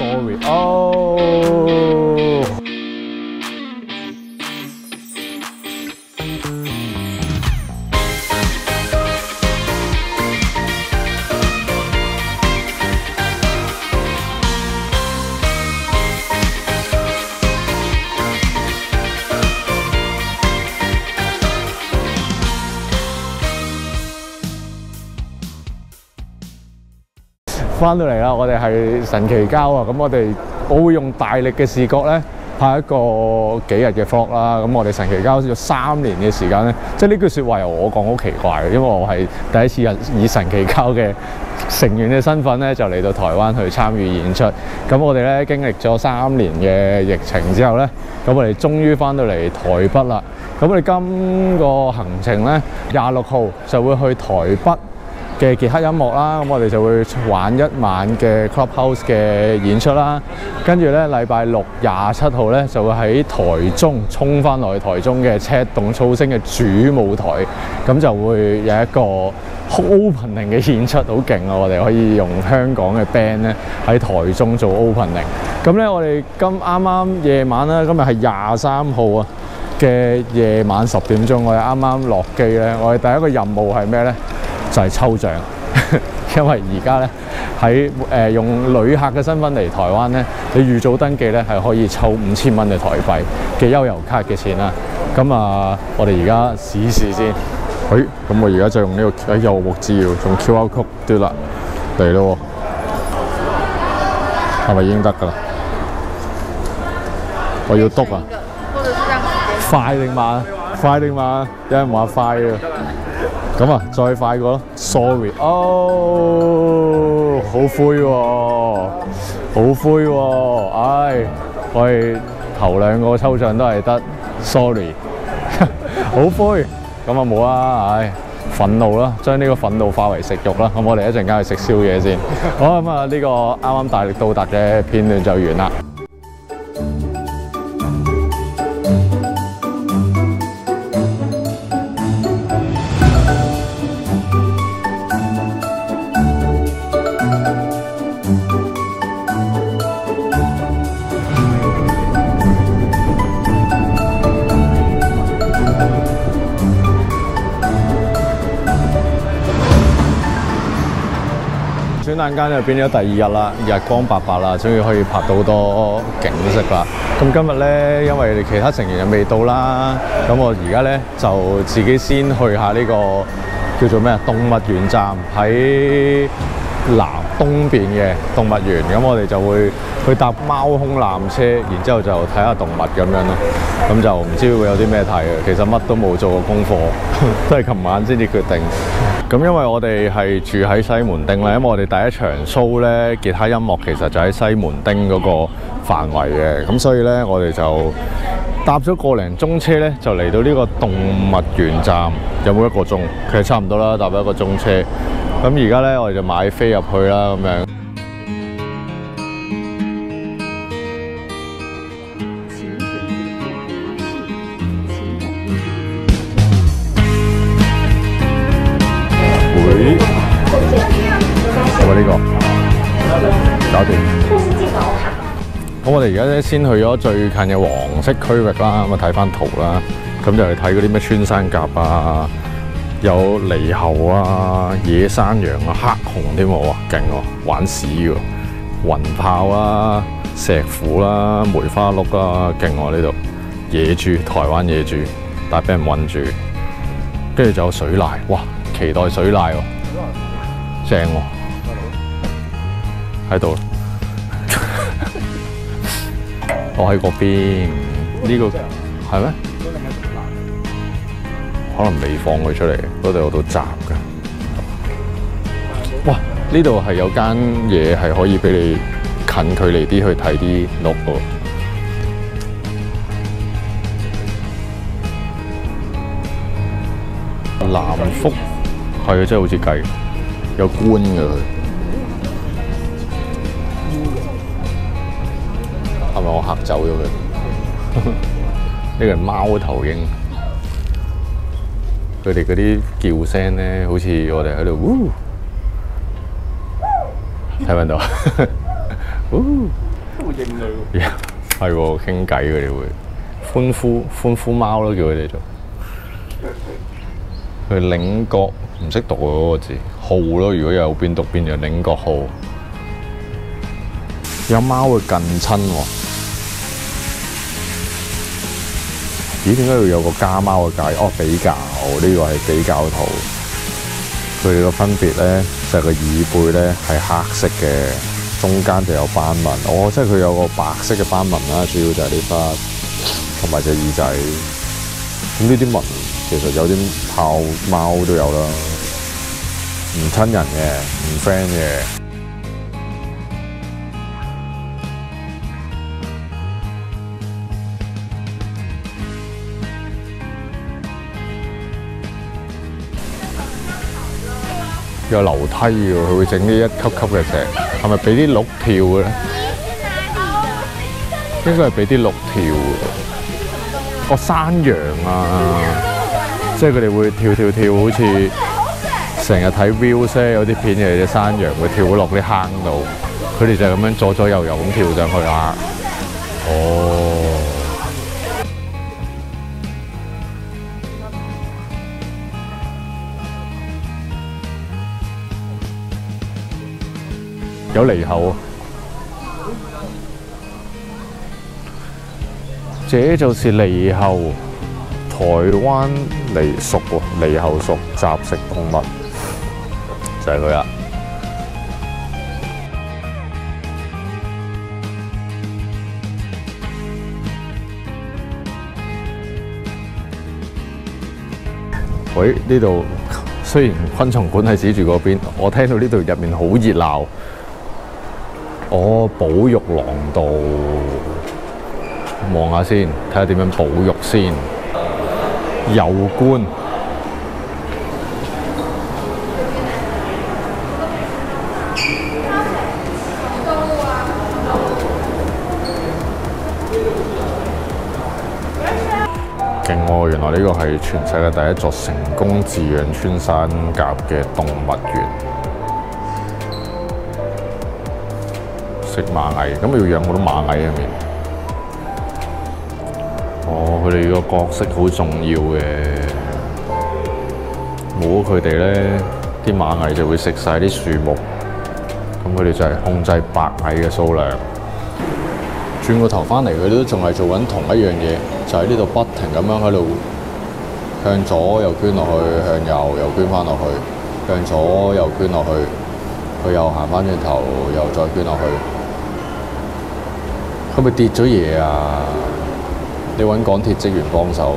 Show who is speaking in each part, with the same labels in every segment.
Speaker 1: sorry，哦。翻到嚟啦，我哋係神奇膠啊！咁我哋我會用大力嘅視覺咧拍一個幾日嘅 vlog 啦。咁我哋神奇膠咗三年嘅時間咧，即係呢句説話由我講好奇怪，因為我係第一次以神奇膠嘅成員嘅身份咧就嚟到台灣去參與演出。咁我哋咧經歷咗三年嘅疫情之後咧，咁我哋終於翻到嚟台北啦。咁我哋今個行程咧廿六號就會去台北嘅傑克音樂啦，咁我哋就會玩一晚嘅 Clubhouse 嘅演出啦。跟住咧，禮拜六廿七號咧就會喺台中衝翻落去台中嘅赤洞噪聲嘅主舞台，咁就會有一個 opening 嘅演出，好勁啊！我哋可以用香港嘅 band 咧喺台中做 opening。咁咧，我哋今啱啱夜晚啦，今日係廿三號啊嘅夜晚十點鐘，我哋啱啱落機咧，我哋第一個任務係咩咧？就係抽獎，因為而家咧喺誒用旅客嘅身份嚟台灣咧，你預早登記咧係可以抽五千蚊嘅台幣嘅悠遊卡嘅錢啦。咁啊，我哋而家試試先。誒、哎，咁我而家就用呢、這個喺右目資料，用 QR code 嘟啦嚟咯，係咪已經得㗎啦？我要篤啊！快定慢？快定慢？有人話快啊！咁啊，再快個咯，sorry，哦，好灰喎、好灰喎、唉，我哋頭兩個抽象都係得，sorry，好灰，咁啊冇啦，唉，憤怒啦，將呢個憤怒化為食慾啦，咁我哋一陣間去食宵夜先，好咁啊，呢個啱啱大力到達嘅片段就完啦。間就變咗第二日啦，日光白白啦，終於可以拍到好多景色啦。咁今日咧，因為其他成員又未到啦，咁我而家咧就自己先去下呢個叫做咩啊動物園站喺南東邊嘅動物園。咁我哋就會去搭貓空纜車，然之後就睇下動物咁樣咯。咁就唔知會有啲咩睇嘅。其實乜都冇做過功課，都係琴晚先至決定。咁因為我哋係住喺西門町啦，因為我哋第一場 show 咧，吉他音樂其實就喺西門町嗰個範圍嘅，咁所以咧我哋就搭咗個零鐘車咧，就嚟到呢個動物園站，有冇一個鐘？其實差唔多啦，搭咗一個鐘車。咁而家咧我哋就買飛入去啦，咁樣。會有冇呢個？搞掂。咁我哋而家咧先去咗最近嘅黃色區域啦，咁啊睇翻圖啦，咁就去睇嗰啲咩穿山甲啊，有獼猴啊、野山羊啊、黑熊添喎，勁喎，玩屎喎，雲豹啊、石虎啦、梅花鹿啊，勁喎呢度，野豬，台灣野豬，但係俾人韞住，跟住就有水獺，哇！期待水獺喎，正喎，喺度。我喺嗰邊，呢、個係咩？可能未放佢出嚟，嗰度有度閘㗎。哇！呢度係有間嘢係可以俾你近距離啲去睇啲鹿喎。南福係啊，真係好似雞，有冠㗎佢。係咪我嚇走咗佢？呢個係貓頭鷹，佢哋嗰啲叫聲咧，好似我哋喺度，睇唔睇到？
Speaker 2: 會應佢喎。
Speaker 1: 係喎，傾偈佢哋會歡呼歡呼貓咯，叫佢哋做。佢領角唔識讀喎嗰個字，號咯。如果有邊讀邊就領角號。有貓會近親喎。咦？點解要有個家貓嘅界？哦，比較呢、個係比較圖。佢哋個分別咧，就係、個耳背咧係黑色嘅，中間就有斑紋。哦，即係佢有個白色嘅斑紋啦，主要就係呢忽同埋隻耳仔。咁呢啲紋其實有啲豹貓都有啦，唔親人嘅，唔 friend 嘅。有樓梯嘅，佢會整啲一級級嘅石，係咪俾啲鹿跳嘅咧？應該係俾啲鹿跳嘅。哦，山羊啊，即係佢哋會跳跳跳，好似成日睇 views 咧，有啲片嘅隻山羊會跳落啲坑度，佢哋就係咁樣左左右右咁跳上去啦。哦。有獼猴啊！這就是獼猴，台灣獼屬喎，獼猴屬雜食動物，就係佢啦。喂，呢度雖然昆蟲館係指住嗰邊，我聽到呢度入面好熱鬧。哦，保育廊道，望下先，睇下點樣保育先。遊觀，勁喎！原來呢個係全世界第一座成功飼養穿山甲嘅動物園。食螞蟻，咁要養好多螞蟻入面。哦，佢哋個角色好重要嘅，冇佢哋咧，啲螞蟻就會食晒啲樹木，咁佢哋就係控制白蟻嘅數量。轉個頭翻嚟，佢都仲係做緊同一樣嘢，就喺呢度不停咁樣喺度向左又捐落去，向右又捐翻落去，向左又捐落去，佢又行翻轉頭，又再捐落去。佢咪跌咗嘢啊！你揾港鐵職員幫手。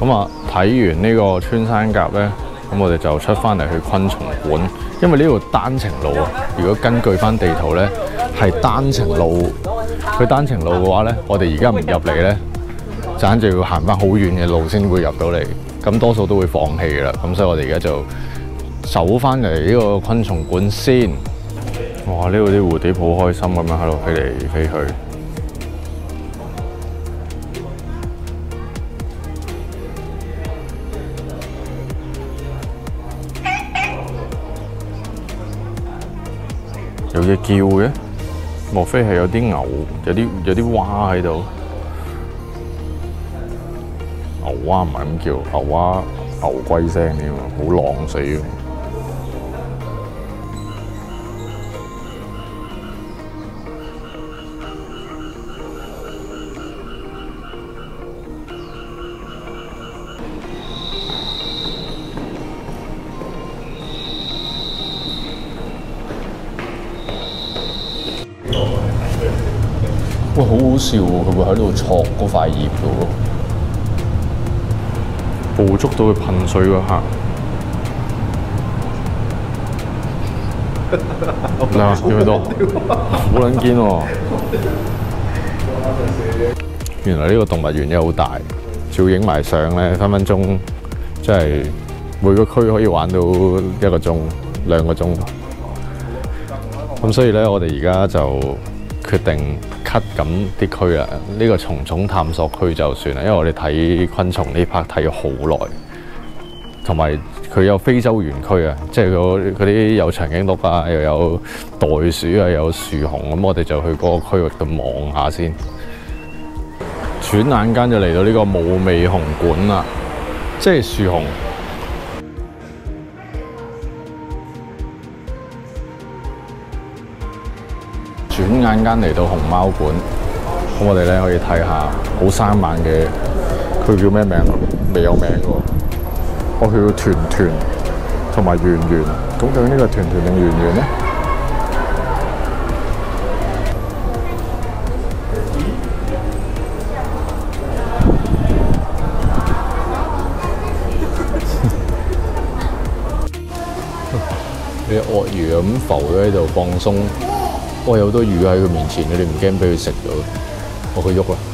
Speaker 1: 咁啊，睇完呢個穿山甲咧，咁我哋就出翻嚟去昆蟲館，因為呢條單程路啊，如果根據翻地圖咧，係單程路。佢單程路嘅話咧，我哋而家唔入嚟咧，就肯定要行翻好遠嘅路先會入到嚟。咁多數都會放棄㗎啦。咁所以我哋而家就走翻嚟呢個昆蟲館先。哇！呢度啲蝴蝶好開心咁樣喺度飛嚟飛去。有嘢叫嘅，莫非係有啲牛、有啲有啲蛙喺度？牛蛙唔係咁叫，牛蛙牛龜聲添，好狼死喎！哇，好好笑喎！佢會喺度戳嗰塊葉嘅喎，捕捉到佢噴水嗰刻。嗱，見唔見到？好撚堅喎！原來呢個動物園真係好大，照影埋相咧，分分鐘即係每個區可以玩到一個鐘、兩個鐘。咁所以咧，我哋而家就決定 cut 緊啲區啊。呢個蟲蟲探索區就算啦，因為我哋睇昆蟲呢 part 睇咗好耐，同埋佢有非洲園區啊，即係嗰嗰啲有長頸鹿啊，又有袋鼠啊，有樹熊，咁我哋就去嗰個區域度望下先。轉眼間就嚟到呢個無尾熊館啦，即係樹熊。轉眼間嚟到熊貓館，咁我哋咧可以睇下好生猛嘅，佢叫咩名？未有名喎。我叫團團同埋圓圓，咁究竟呢個團團定圓圓咧？啲鱷魚咁浮咗喺度放鬆，哇！有好多魚喺佢面前，你哋唔驚俾佢食咗？我佢喐啦！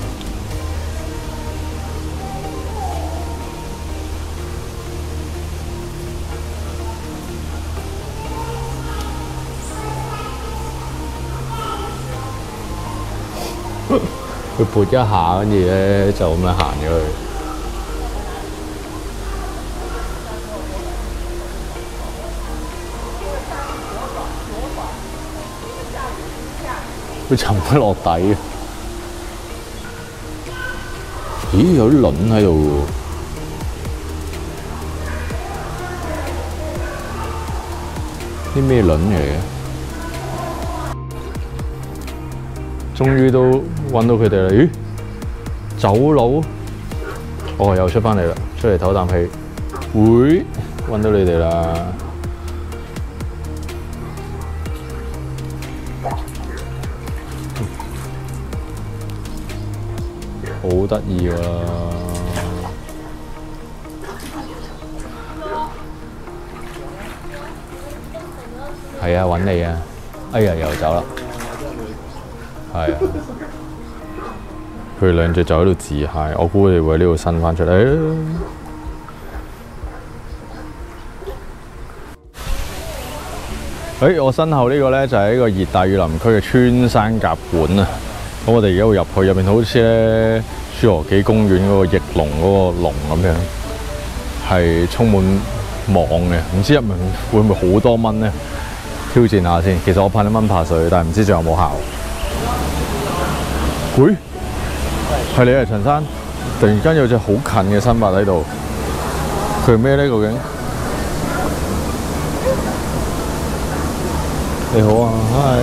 Speaker 1: 佢撥一下，跟住咧就咁樣行咗去。佢沉咗落底。咦？有啲輪喺度。啲咩輪嚟嘅？終於都揾到佢哋啦！咦，走佬，哦，又出翻嚟啦，出嚟唞啖氣。會揾到你哋啦，好得意喎！係啊，揾你啊！哎呀，又走啦〜係啊，佢哋兩隻就喺度自嗨，我估佢哋會喺呢度伸翻出嚟。誒、我身後呢個咧就係、一個熱帶雨林區嘅穿山甲館啊！咁我哋而家會入去，入面好似咧侏羅紀公園嗰個翼龍嗰個龍咁樣，係。充滿網嘅，唔知入面會唔會好多蚊咧？挑戰下先。其實我怕啲蚊怕水，但係。唔知仲有冇效。喂，係。你啊，陳生！突然間有隻好近嘅生物喺度，佢係。咩咧？究竟？你好啊，嗨！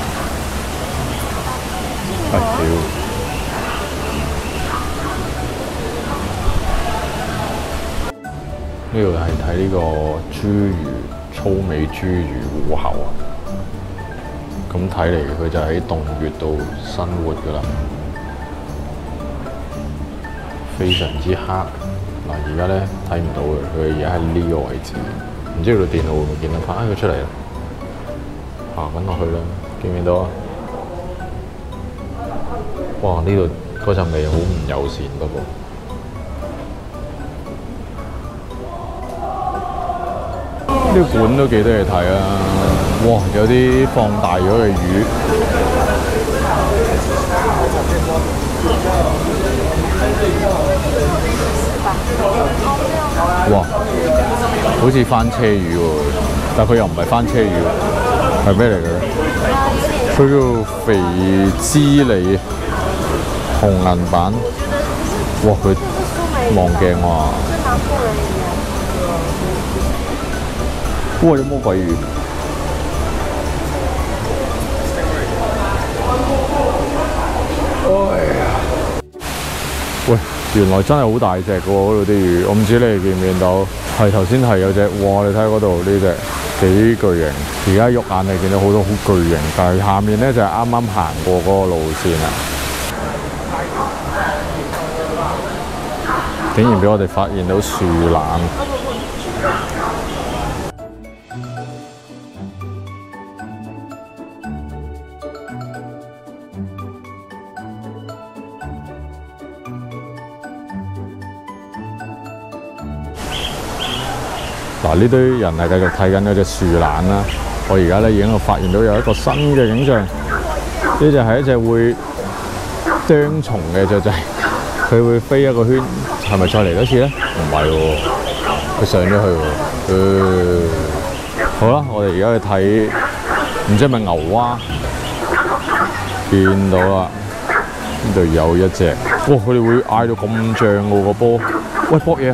Speaker 1: 哎屌！呢度係睇呢個侏儒粗尾侏儒狐猴啊！咁睇嚟，佢就喺洞穴度生活㗎啦，非常之黑。嗱，而家咧睇唔到嘅，佢而家喺呢個位置，唔知佢電腦會唔會見得翻？佢出嚟啦，行緊落去啦，見唔見到啊？哇！呢度嗰陣味好唔友善不過。呢個館都幾多嘢睇啊！哇！有啲放大咗嘅魚，哇！好似翻車魚喎，但佢又唔係翻車魚，係咩嚟嘅咧？佢叫肥知里紅銀版，哇！佢望鏡喎，哇！有魔鬼魚。喂，原來真係好大隻嘅喎，嗰度啲魚，我唔知你哋見唔見到？係頭先係有隻，哇！你睇嗰度呢隻幾巨型，而家肉眼係見到好多好巨型，但係下面咧就係啱啱行過嗰個路線啊。竟然俾我哋發現到樹懶。嗱，呢堆人係繼續睇緊嗰隻樹懶啦。我而家咧已經發現到有一個新嘅景象，呢只係一隻會啄蟲嘅雀仔，佢會飛一個圈，係咪再嚟多次咧？唔係喎，佢上咗去喎。好啦，我哋而家去睇，唔知係咪牛蛙？見到啦，呢度有一隻，哇！佢哋會嗌到咁脹喎個波，喂搏嘢！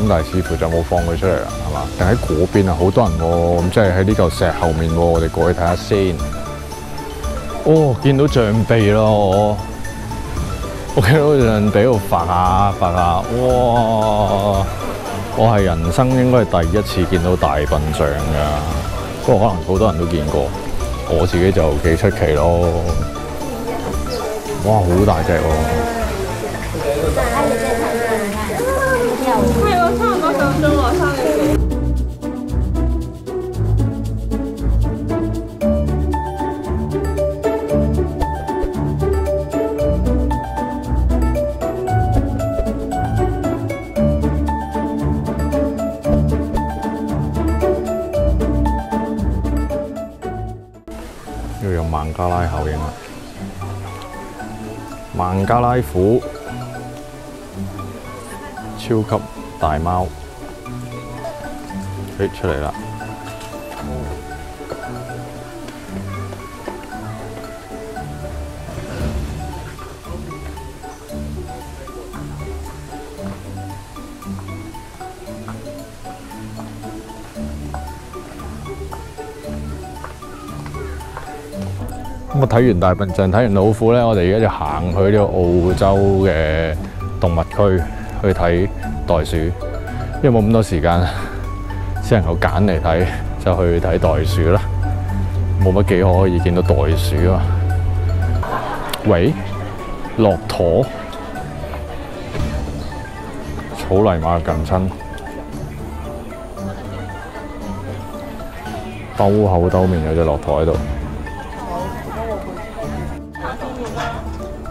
Speaker 1: 咁但係似乎就冇放佢出嚟啦，係嘛？定喺嗰邊啊，好多人喎、咁即係喺呢嚿石後面喎，我哋過去睇下先。哦，見到象鼻咯，我我見到象鼻喺度發下發下，哇！我係人生應該係第一次見到大笨象㗎，不過可能好多人都見過，我自己就幾出奇咯。哇，好大隻喎！度有孟加拉效應啦，孟加拉虎，超級大貓，誒出嚟啦！咁啊睇完大笨象，睇完老虎咧，我哋而家就行去呢個澳洲嘅動物區去睇袋鼠，因為冇咁多時間，只能夠揀嚟睇，就去睇袋鼠啦。冇乜幾可可以見到袋鼠啊！喂，駱駝，草泥馬近親，兜口兜面有隻駱駝喺度。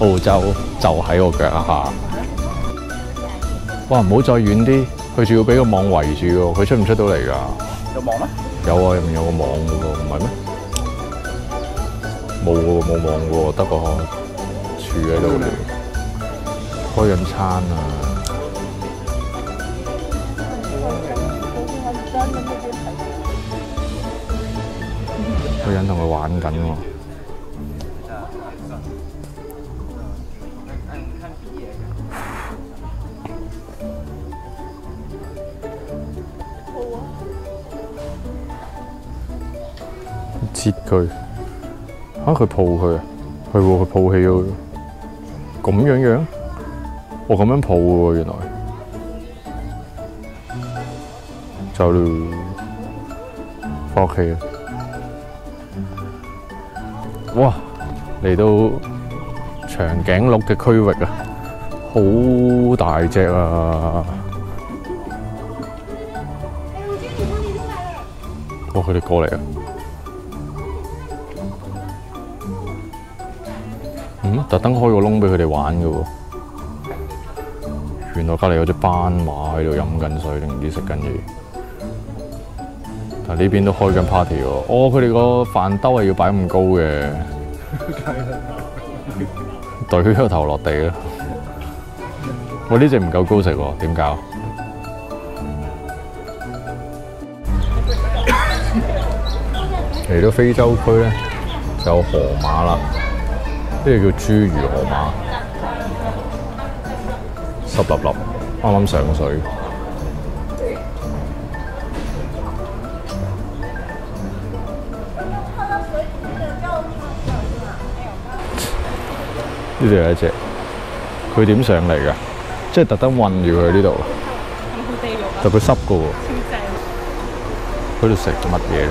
Speaker 1: 澳洲就喺我腳下。哇！唔好再遠啲，佢仲要俾個網圍住喎，佢出唔出到嚟㗎？
Speaker 3: 有網咩？
Speaker 1: 有啊，入面有個網嘅喎，唔係咩？冇喎，冇網嘅喎，得個柱喺度嚟，開緊餐啊！個人同佢玩緊喎。截佢嚇佢抱佢啊，係喎，佢抱起佢，咁樣樣，我咁樣抱喎，原來就咯，翻屋企啦。哇！嚟到長頸鹿嘅區域啊，好大隻啊！哇！佢哋過嚟啊！特登開個窿俾佢哋玩嘅喎。原來隔離有隻斑馬喺度飲緊水，定唔知食緊嘢。但呢邊都開緊 party 喎。哦，佢哋個飯兜係要擺咁高嘅，懟個頭落地啦。我呢只唔夠高食喎，點搞？嚟到非洲區咧，就有河馬啦，呢個叫侏儒河馬，濕立立，啱啱上水。呢度有一隻，佢點上嚟㗎？即係特登韞住佢呢度，
Speaker 2: 好地獄啊，
Speaker 1: 但佢濕㗎喎。佢度食乜嘢咧？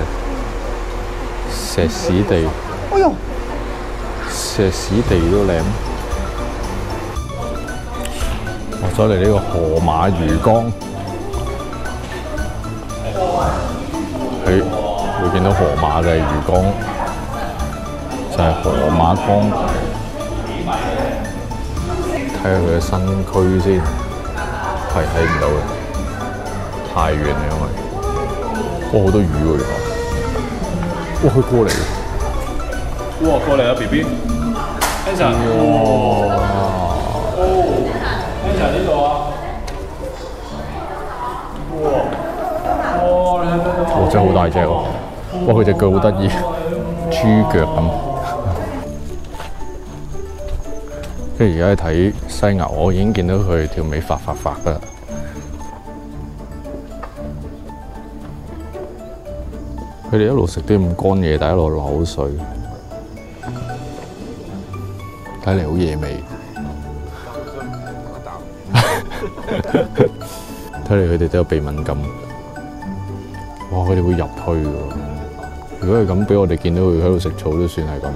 Speaker 1: 石屎地，
Speaker 3: 哎呦，
Speaker 1: 石屎地都靚。我再嚟呢個河馬魚缸，佢會見到河馬就係魚缸，就係、河馬缸。睇下佢嘅身軀先，係睇唔到嘅，太遠啦因為。哇！好多魚喎，原來。哇！佢過嚟。
Speaker 4: 哇，過嚟啊，B B。
Speaker 1: 哇
Speaker 4: ！Anson 呢度啊。哇！哇！你睇唔睇到？
Speaker 1: 哇！真係好大隻喎。哇！佢隻腳好得意，豬腳咁。跟住而家睇犀牛，我已經見到佢條尾發發發噶啦。佢哋一路食啲咁乾嘢，但係一路流水，睇嚟好野味。睇嚟佢哋都有鼻敏感。哇！佢哋會入去㗎。如果係咁，俾我哋見到佢喺度食草，都算係咁。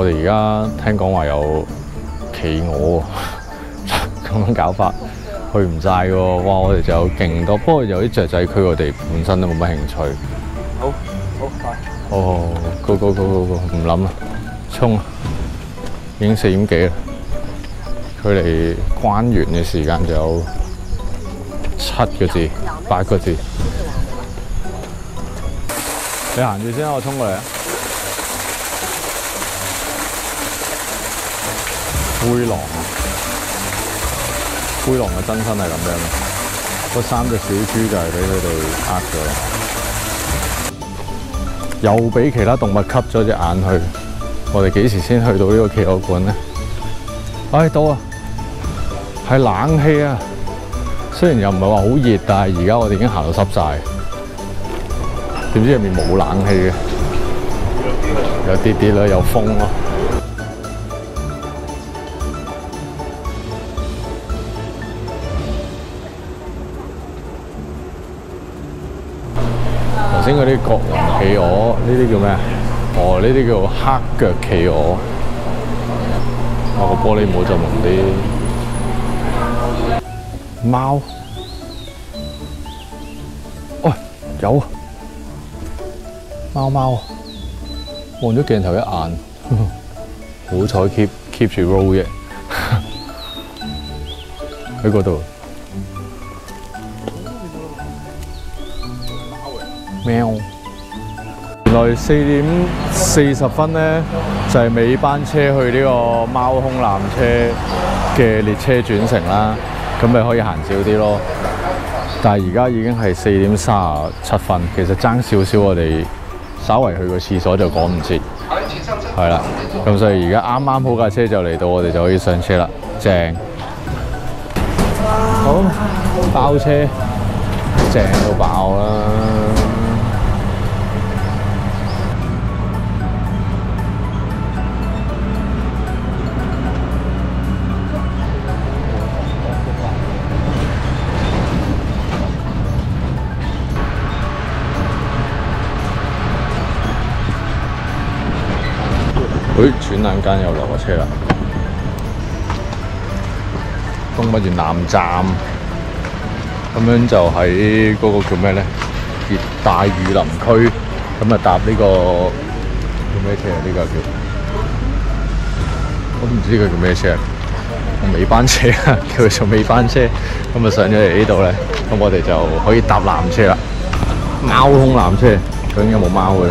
Speaker 1: 我哋而家聽講話有企鵝喎，咁樣搞法，去唔晒喎。哇！我哋就有勁多，不過有啲雀仔區我哋本身都冇乜興趣。
Speaker 4: 好，好快。
Speaker 1: 哦，go go go go go，唔諗啦，衝啊！已經四點幾啦，距離關完嘅時間就有七個字、八個字。你行住先啦，我衝過嚟啊！灰狼啊！灰狼嘅真身係咁樣嘅，嗰三只小豬就係俾佢哋呃咗，又俾其他動物吸咗隻眼去。我哋幾時先去到呢個企鵝館咧？唉、到啊！係冷氣啊！雖然又唔係話好熱，但係而家我哋已經行到濕晒。點知入面冇冷氣嘅，有啲啲啦，有風咯。呢啲叫咩啊？哦，呢啲叫黑腳企鵝。我個玻璃帽就蒙啲貓。喂、有啊！貓貓，望咗鏡頭一眼，好彩 keep keep 住 roll 啫，喺嗰度。喵！原來四點四十分呢，就係、尾班車去呢個貓空纜車嘅列車轉乘啦，咁咪可以行少啲咯。但係而家已經係四點三十七分，其實爭少少我哋稍為去個廁所就趕唔切，係啦。咁所以而家啱啱好架車就嚟到，我哋就可以上車啦，正。好，包車，正到爆誒，轉眼間又落咗車啦。東北園南站，咁樣就喺嗰個叫咩咧？熱大雨林區，咁啊搭呢、個叫咩車啊？呢、個叫我都唔知佢叫咩車啊！尾班車啊，叫佢做尾班車。咁啊上咗嚟呢度咧，咁我哋就可以搭纜車啦。貓空纜車，究竟有冇貓嘅？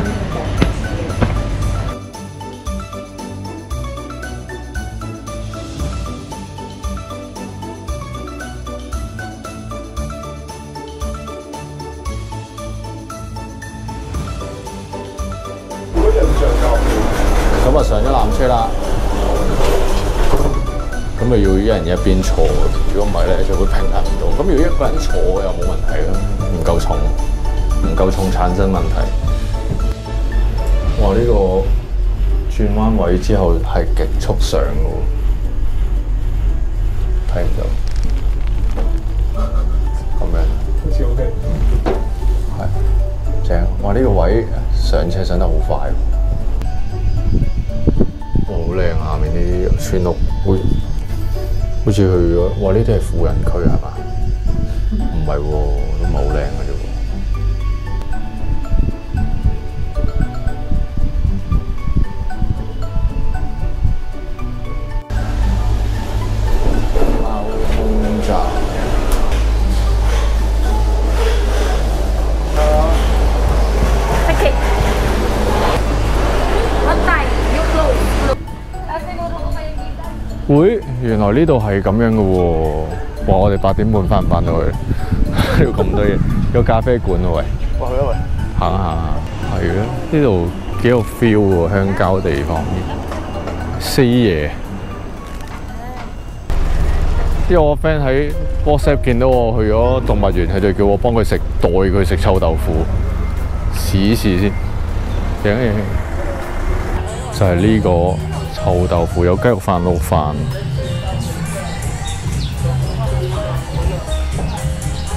Speaker 1: 一邊坐，如果唔係咧就會平衡唔到。咁如果一個人坐又冇問題啦，唔夠重，唔夠重產生問題。哇！呢、個轉彎位之後係極速上嘅喎，睇唔到，咁樣。
Speaker 4: 好似 OK。
Speaker 1: 係正，哇！呢、個位上車上得好快，哇！好靚啊！下面啲村屋，好好似去咗，哇！呢啲係富人區係嘛？唔係喎，都唔係好靚嘅來呢度係咁樣嘅喎。哇！我哋八點半翻唔翻到去？呢度咁多嘢，有咖啡館喎喂，
Speaker 4: 哇，去啊喂！
Speaker 1: 行下係啊，呢度幾有 feel 喎，鄉郊地方。四爺，因為我 friend 喺 WhatsApp 見到我去咗動物園，佢就叫我幫佢食代佢食臭豆腐，試試先。影影影就係呢個臭豆腐，有雞肉飯、滷飯，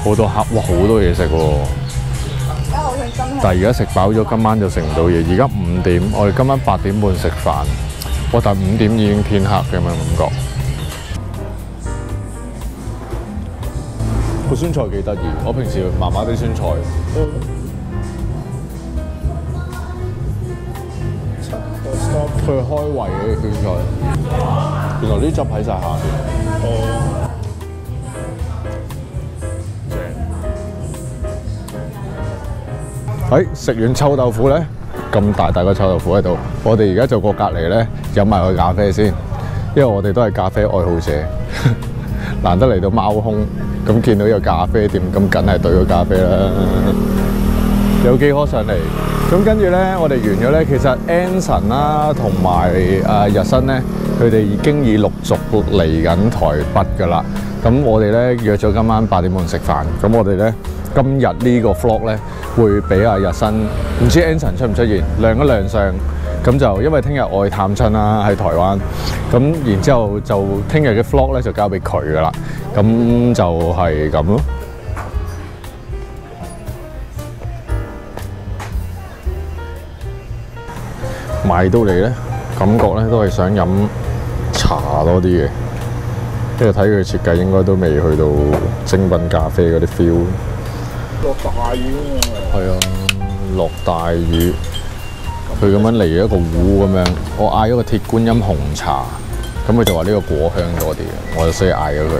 Speaker 1: 好多客，哇！好多嘢食喎。但係而家食飽咗，今晚就食唔到嘢。而家五點，我哋今晚八點半食飯，哇！但係五點已經天黑嘅咁樣感覺。個酸菜幾得意，我平時麻麻啲酸菜。佢係開胃嘅酸菜，原來啲汁喺晒下邊。
Speaker 4: 哦。
Speaker 1: 喺食完臭豆腐咧，咁大大個臭豆腐喺度，我哋而家就過隔離咧飲埋個咖啡先，因為我哋都係咖啡愛好者，難得嚟到貓空，咁見到有咖啡店，咁梗係對個咖啡啦。有幾可上嚟，咁跟住咧，我哋完咗咧，其實 Anson 啦同埋誒日新咧，佢哋已經已陸續嚟緊台北噶啦。咁我哋咧約咗今晚八點半食飯，咁我哋咧今日呢個 vlog 咧會俾阿日新，唔知 Anson 出唔出現，亮一亮相。咁就因為聽日我去探親啦，喺台灣。咁然之後就聽日嘅 vlog 咧就交俾佢噶啦。咁就係咁咯。買到嚟咧，感覺咧都係想飲茶多啲嘅，因為睇佢設計應該都未去到精品咖啡嗰啲 feel。
Speaker 4: 落大雨啊！
Speaker 1: 係啊，落大雨，佢咁樣嚟一個壺咁樣，我嗌咗個鐵觀音紅茶，咁佢就話呢個果香多啲嘅，我就所以嗌咗佢。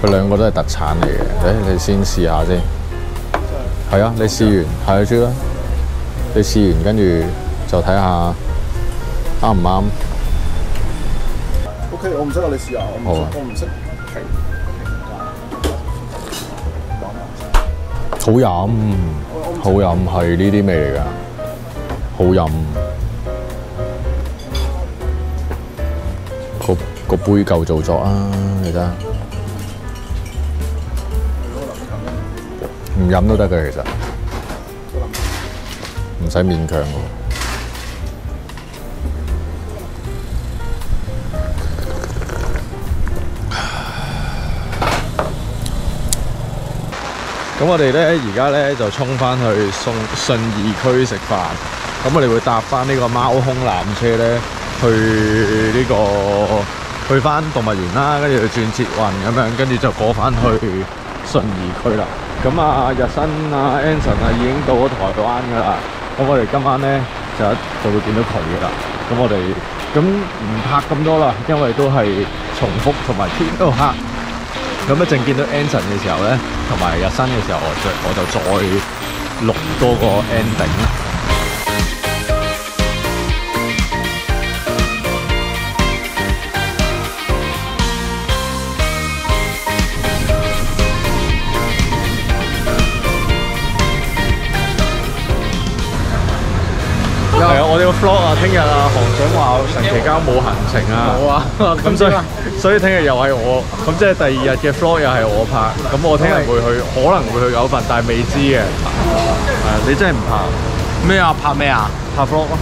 Speaker 1: 佢兩個都係特產嚟嘅，誒你先試下先。係啊，你試完係啊，朱啦。你試完跟住就睇下啱唔啱。
Speaker 4: OK，我唔識啊，你試下，我唔
Speaker 1: 好啊，
Speaker 4: 我唔識
Speaker 1: 好飲，好飲係呢啲味嚟㗎，好飲。個個杯夠做作啊！你睇下，唔飲都得嘅其實，唔使勉強喎。咁我哋咧而家咧就冲翻去信信義區食飯，咁我哋會搭翻呢個貓空纜車咧去呢、個去翻動物園啦，跟住转捷運咁樣，跟住就過翻去信義區啦。咁啊，日新啊、Anson 啊已經到咗台灣噶啦，咁我哋今晚咧就就會見到佢噶啦。咁我哋咁唔拍咁多啦，因為都係重複同埋天都黑。咁一陣見到 Anson 嘅時候咧，同埋日新嘅時候，我就我就再錄多個 ending 啦。係啊，我哋個 vlog 啊，聽日啊，韓總話神奇交冇行程啊，
Speaker 3: 冇啊，
Speaker 1: 咁所以所以聽日又係我，咁即係第二日嘅 vlog 又係我拍，咁我聽日會去，可能會去九份，但係未知嘅。係啊，你真係唔怕
Speaker 3: 咩啊？拍咩啊
Speaker 1: 拍 vlog 咯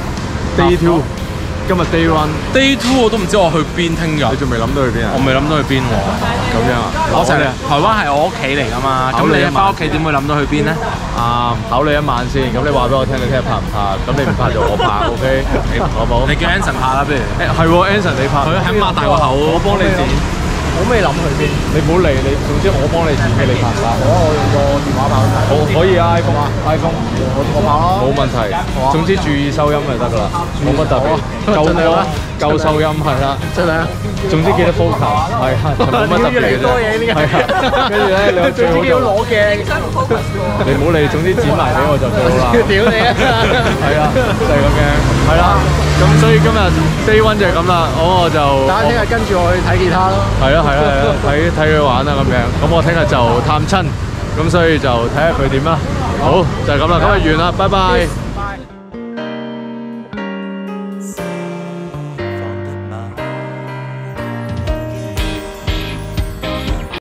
Speaker 1: ？Day two，今日 day
Speaker 3: one，？Day two 我都唔知我去邊，聽日
Speaker 1: 你仲未諗到去邊啊
Speaker 3: 我？未諗到去邊喎。
Speaker 1: 咁樣啊？
Speaker 3: 我成日
Speaker 1: 哋
Speaker 3: 台灣係我屋企嚟噶嘛，咁你翻屋企點會諗到去邊咧？
Speaker 1: 啊，考慮一晚先，咁你話俾我聽，你聽日拍唔拍？咁你唔拍就我拍，OK？好冇？
Speaker 3: 你叫 Anson 拍啦，不如。
Speaker 1: 誒係喎，Anson 你拍，
Speaker 3: 佢喺擘大個口
Speaker 1: 我幫你剪。我未諗去邊，你唔好理你，總之我幫你剪俾你拍啦。我我用個電話拍好可以啊，iPhone 啊，iPhone 我我拍咯，冇問題。總之注意收音就得噶啦，冇乜特別，夠
Speaker 3: 盡量啦
Speaker 1: 夠收音係啦。
Speaker 3: 真係啊！
Speaker 1: 總之記得 focus 係啊，冇乜特別嘅啫。係啊，跟住咧你最好攞
Speaker 3: 鏡。
Speaker 1: 你唔好理，總之剪埋俾我就最好啦。
Speaker 3: 屌你啊！
Speaker 1: 係啊，就係咁樣，係啦。咁所以今日 day one 就係咁啦，咁我就
Speaker 3: 大家聽日跟住我去睇吉他咯。
Speaker 1: 係啦係啦係啦，睇睇佢玩啦咁樣。咁我聽日就探親，咁所以就睇下佢點啦。好，就係咁啦，今日完啦，拜拜。